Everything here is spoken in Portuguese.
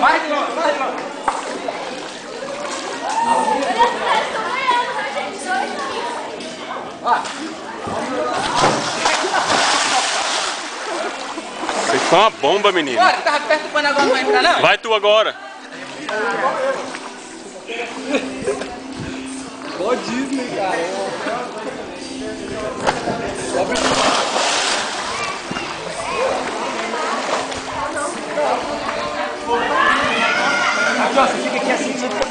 Vai, Dilon, vai, Dilon. Vocês são uma bomba, menino. Bora, tava perturbando agora, não vai entrar não? Vai tu agora. Pode Disney, né, cara. Nossa, fica aqui assim.